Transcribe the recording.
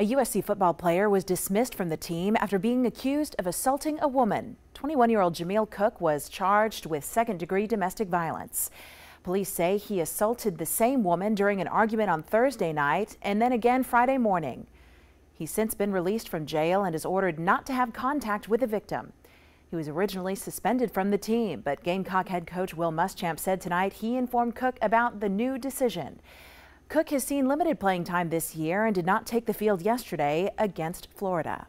A USC football player was dismissed from the team after being accused of assaulting a woman. 21-year-old Jamel Cook was charged with second-degree domestic violence. Police say he assaulted the same woman during an argument on Thursday night and then again Friday morning. He's since been released from jail and is ordered not to have contact with the victim. He was originally suspended from the team, but Gamecock head coach Will Muschamp said tonight he informed Cook about the new decision. Cook has seen limited playing time this year and did not take the field yesterday against Florida.